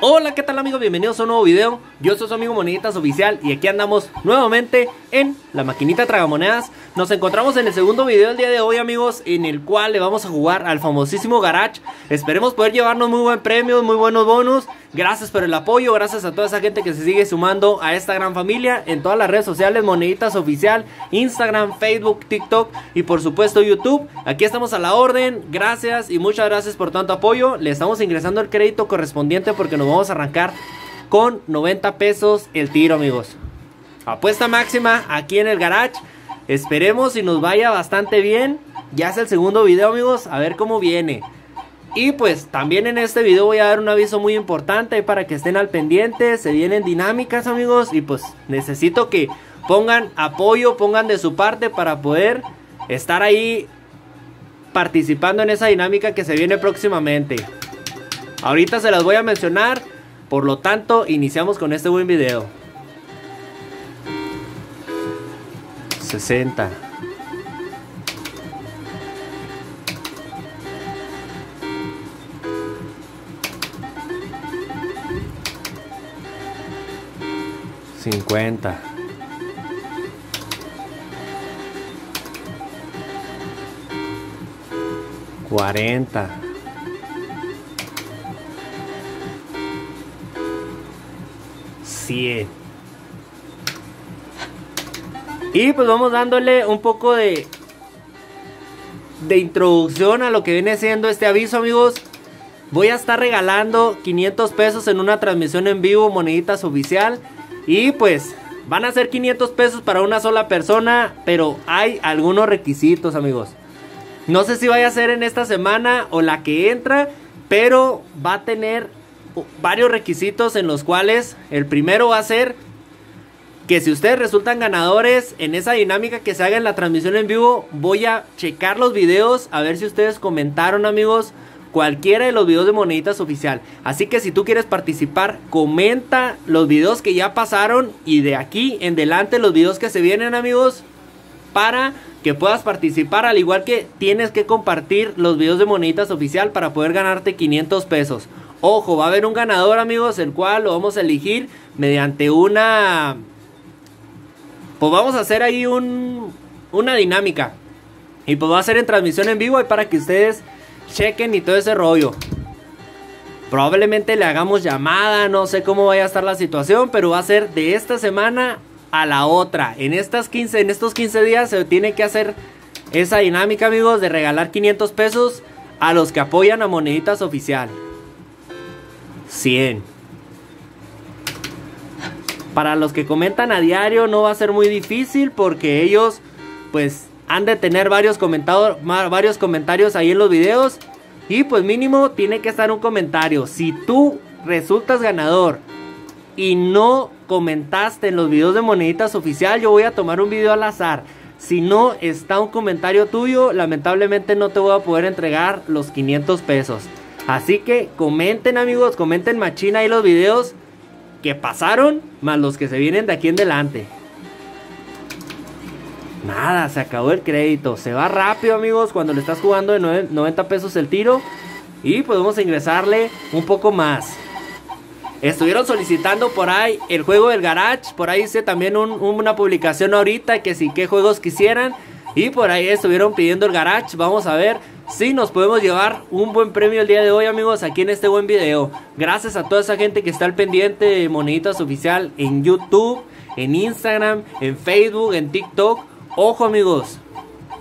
Hola, ¿qué tal amigos? Bienvenidos a un nuevo video. Yo soy su amigo Moneditas Oficial y aquí andamos nuevamente en la maquinita tragamonedas. Nos encontramos en el segundo video del día de hoy amigos, en el cual le vamos a jugar al famosísimo Garage. Esperemos poder llevarnos muy buen premio, muy buenos bonus. Gracias por el apoyo, gracias a toda esa gente que se sigue sumando a esta gran familia en todas las redes sociales, Moneditas Oficial, Instagram, Facebook, TikTok y por supuesto YouTube. Aquí estamos a la orden, gracias y muchas gracias por tanto apoyo. Le estamos ingresando el crédito correspondiente porque nos vamos a arrancar con 90 pesos el tiro, amigos. Apuesta máxima aquí en el garage. Esperemos y nos vaya bastante bien. Ya es el segundo video, amigos. A ver cómo viene. Y pues también en este video voy a dar un aviso muy importante para que estén al pendiente. Se vienen dinámicas, amigos. Y pues necesito que pongan apoyo, pongan de su parte para poder estar ahí participando en esa dinámica que se viene próximamente. Ahorita se las voy a mencionar, por lo tanto, iniciamos con este buen video. 60. Cincuenta. Cuarenta. Y pues vamos dándole un poco de de introducción a lo que viene siendo este aviso, amigos. Voy a estar regalando 500 pesos en una transmisión en vivo, moneditas oficial. Y pues van a ser 500 pesos para una sola persona, pero hay algunos requisitos, amigos. No sé si vaya a ser en esta semana o la que entra, pero va a tener varios requisitos en los cuales el primero va a ser que si ustedes resultan ganadores en esa dinámica que se haga en la transmisión en vivo, voy a checar los videos a ver si ustedes comentaron amigos cualquiera de los videos de moneditas oficial. Así que si tú quieres participar, comenta los videos que ya pasaron y de aquí en delante los videos que se vienen amigos para que puedas participar al igual que tienes que compartir los videos de moneditas oficial para poder ganarte 500 pesos. Ojo, va a haber un ganador, amigos, el cual lo vamos a elegir mediante una... Pues vamos a hacer ahí un, una dinámica. Y pues va a ser en transmisión en vivo y para que ustedes chequen y todo ese rollo. Probablemente le hagamos llamada, no sé cómo vaya a estar la situación, pero va a ser de esta semana a la otra. En, estas 15, en estos 15 días se tiene que hacer esa dinámica, amigos, de regalar 500 pesos a los que apoyan a Moneditas Oficial. 100. Para los que comentan a diario no va a ser muy difícil porque ellos pues han de tener varios, varios comentarios ahí en los videos. Y pues mínimo tiene que estar un comentario. Si tú resultas ganador y no comentaste en los videos de moneditas oficial, yo voy a tomar un video al azar. Si no está un comentario tuyo, lamentablemente no te voy a poder entregar los 500 pesos. Así que comenten amigos, comenten machina ahí los videos que pasaron, más los que se vienen de aquí en delante. Nada, se acabó el crédito. Se va rápido amigos cuando le estás jugando de 90 pesos el tiro. Y podemos ingresarle un poco más. Estuvieron solicitando por ahí el juego del garage. Por ahí hice también una publicación ahorita que si qué juegos quisieran. Y por ahí estuvieron pidiendo el garage. Vamos a ver Sí, nos podemos llevar un buen premio el día de hoy, amigos, aquí en este buen video. Gracias a toda esa gente que está al pendiente de Moneditas Oficial en YouTube, en Instagram, en Facebook, en TikTok. Ojo, amigos,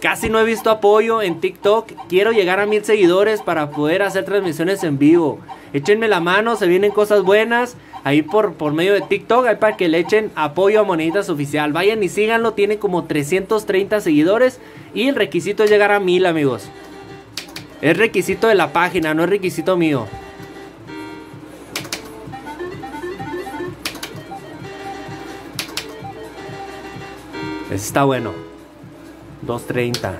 casi no he visto apoyo en TikTok. Quiero llegar a mil seguidores para poder hacer transmisiones en vivo. Échenme la mano, se vienen cosas buenas. Ahí por, por medio de TikTok, ahí para que le echen apoyo a Moneditas Oficial. Vayan y síganlo, tiene como 330 seguidores. Y el requisito es llegar a mil, amigos. Es requisito de la página, no es requisito mío. Está bueno. 230.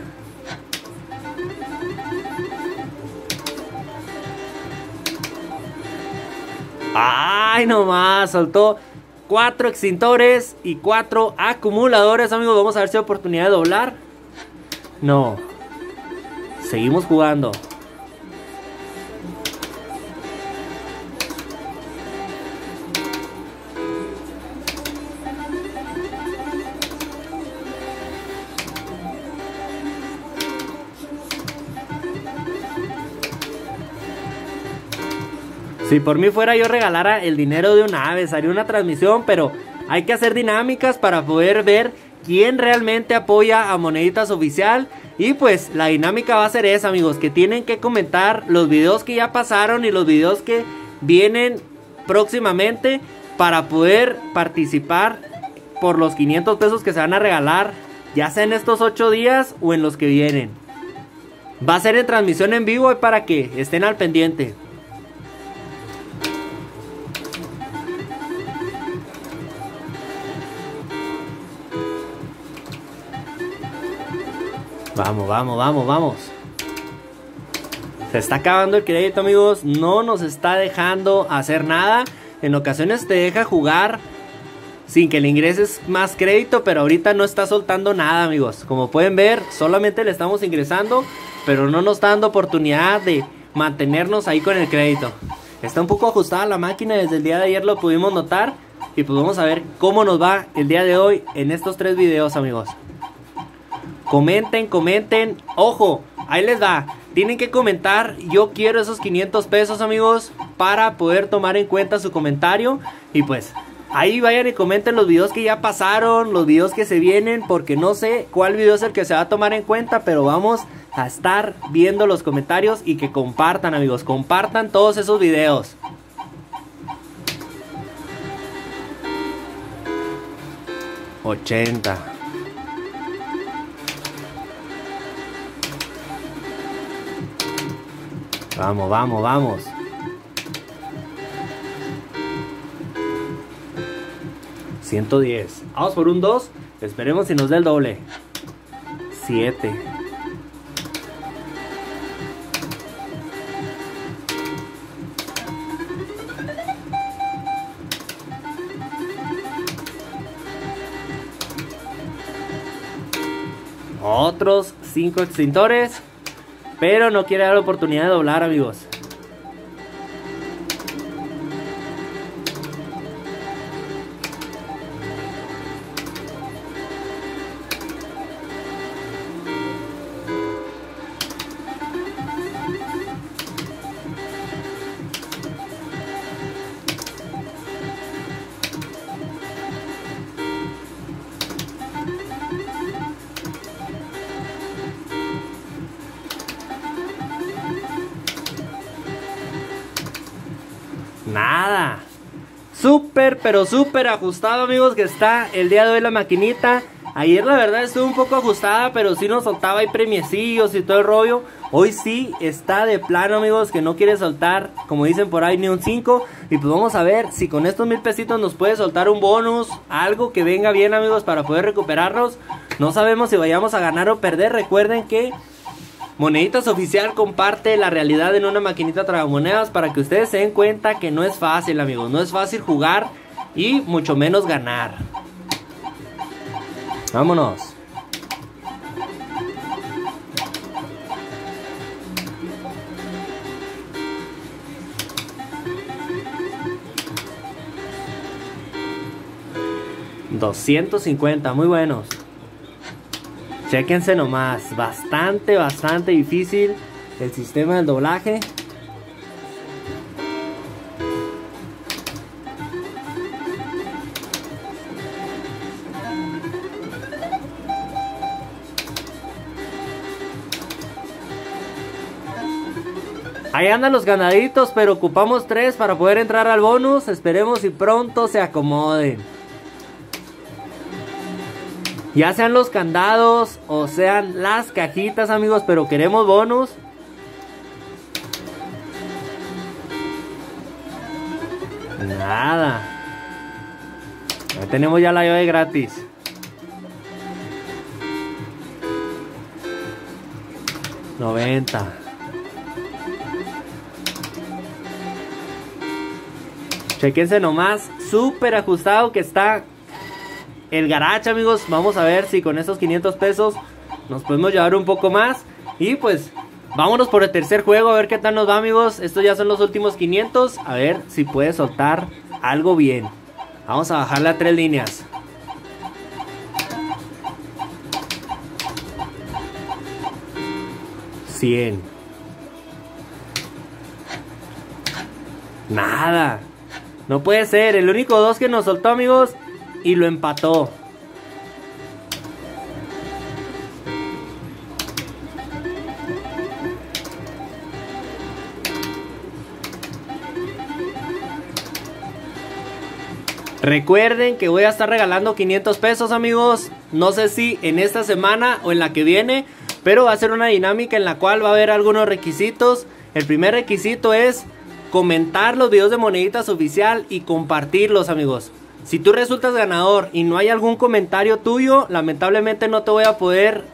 Ay, nomás, soltó cuatro extintores y cuatro acumuladores, amigos. Vamos a ver si hay oportunidad de doblar. No seguimos jugando. Si por mí fuera yo regalara el dinero de una vez, haría una transmisión, pero hay que hacer dinámicas para poder ver quién realmente apoya a Moneditas Oficial y pues la dinámica va a ser esa, amigos, que tienen que comentar los videos que ya pasaron y los videos que vienen próximamente para poder participar por los 500 pesos que se van a regalar, ya sea en estos 8 días o en los que vienen. Va a ser en transmisión en vivo para que estén al pendiente. Vamos, vamos, vamos, vamos. Se está acabando el crédito, amigos. No nos está dejando hacer nada. En ocasiones te deja jugar sin que le ingreses más crédito, pero ahorita no está soltando nada, amigos. Como pueden ver, solamente le estamos ingresando, pero no nos está dando oportunidad de mantenernos ahí con el crédito. Está un poco ajustada la máquina, desde el día de ayer lo pudimos notar. Y pues vamos a ver cómo nos va el día de hoy en estos tres videos, amigos. Comenten, comenten. Ojo, ahí les da. Tienen que comentar, yo quiero esos 500 pesos amigos para poder tomar en cuenta su comentario. Y pues ahí vayan y comenten los videos que ya pasaron, los videos que se vienen, porque no sé cuál video es el que se va a tomar en cuenta, pero vamos a estar viendo los comentarios y que compartan amigos, compartan todos esos videos. ¡80! Vamos, vamos, vamos. ¿110? Vamos por un 2. Esperemos si nos da el doble. 7. Otros 5 extintores. Pero no quiere dar la oportunidad de doblar, amigos. Nada. Súper, pero súper ajustado, amigos, que está el día de hoy la maquinita. Ayer la verdad estuvo un poco ajustada, pero sí nos soltaba ahí premiecillos y todo el rollo. Hoy sí está de plano, amigos, que no quiere soltar, como dicen por ahí, ni un 5. Y pues vamos a ver si con estos mil pesitos nos puede soltar un bonus, algo que venga bien, amigos, para poder recuperarnos. No sabemos si vayamos a ganar o perder. Recuerden que Moneditas Oficial comparte la realidad en una maquinita tragamonedas para que ustedes se den cuenta que no es fácil, amigos. No es fácil jugar y mucho menos ganar. Vámonos. $250, muy buenos. Chequense nomás, bastante, bastante difícil el sistema del doblaje. Ahí andan los ganaditos, pero ocupamos tres para poder entrar al bonus. Esperemos y pronto se acomoden. Ya sean los candados o sean las cajitas, amigos, pero queremos bonus. Nada. Ya tenemos ya la llave gratis. Noventa. Chequense nomás, súper ajustado que está el garage, amigos. Vamos a ver si con estos 500 pesos nos podemos llevar un poco más. Y pues, vámonos por el tercer juego, a ver qué tal nos va, amigos. Estos ya son los últimos 500. A ver si puede soltar algo bien. Vamos a bajarle a tres líneas. Cien. Nada. No puede ser. El único dos que nos soltó, amigos. Y lo empató. Recuerden que voy a estar regalando 500 pesos amigos. No sé si en esta semana o en la que viene. Pero va a ser una dinámica en la cual va a haber algunos requisitos. El primer requisito es comentar los videos de moneditas oficial y compartirlos amigos. Si tú resultas ganador y no hay algún comentario tuyo, lamentablemente no te voy a poder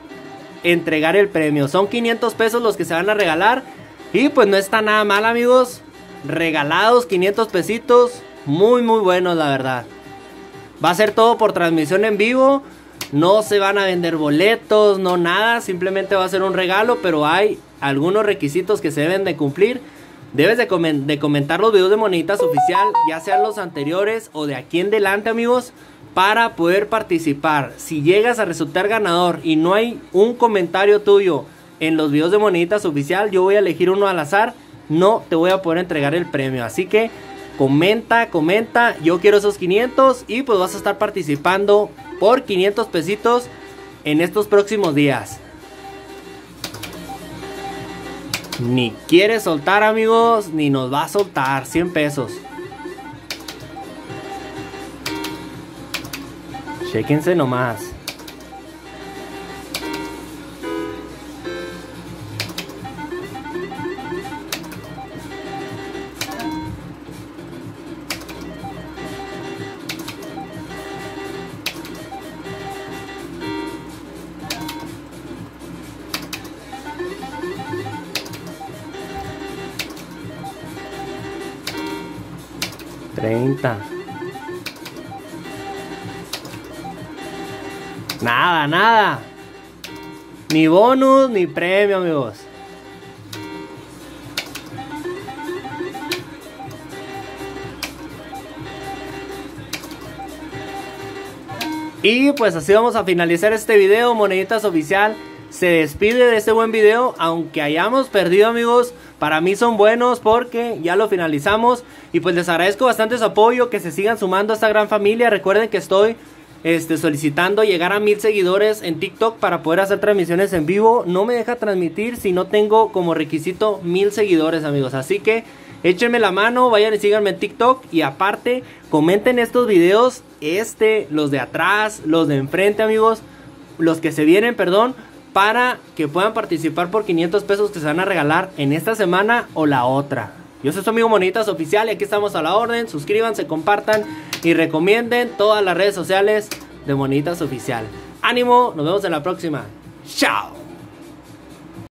entregar el premio. Son 500 pesos los que se van a regalar. Y pues no está nada mal amigos. Regalados 500 pesitos muy, muy buenos, la verdad. Va a ser todo por transmisión en vivo. No se van a vender boletos, no nada. Simplemente va a ser un regalo, pero hay algunos requisitos que se deben de cumplir. Debes de, comentar los videos de Moneditas Oficial, ya sean los anteriores o de aquí en delante, amigos, para poder participar. Si llegas a resultar ganador y no hay un comentario tuyo en los videos de Moneditas Oficial, yo voy a elegir uno al azar. No te voy a poder entregar el premio. Así que Comenta, comenta, yo quiero esos 500 y pues vas a estar participando por 500 pesitos en estos próximos días. Ni quiere soltar amigos, ni nos va a soltar 100 pesos. Chequense nomás. 30. Nada, nada. Ni bonus ni premio, amigos. Y pues así vamos a finalizar este video, Moneditas Oficial se despide de este buen video, aunque hayamos perdido amigos, para mí son buenos porque ya lo finalizamos y pues les agradezco bastante su apoyo, que se sigan sumando a esta gran familia, recuerden que estoy este, solicitando llegar a mil seguidores en TikTok para poder hacer transmisiones en vivo, no me deja transmitir si no tengo como requisito mil seguidores amigos, así que échenme la mano, vayan y síganme en TikTok y aparte comenten estos videos, este, los de atrás, los de enfrente amigos, los que se vienen, perdón, para que puedan participar por 500 pesos que se van a regalar en esta semana o la otra. Yo soy su amigo Monitas Oficial y aquí estamos a la orden. Suscríbanse, compartan y recomienden todas las redes sociales de Monitas Oficial. Ánimo, nos vemos en la próxima. Chao.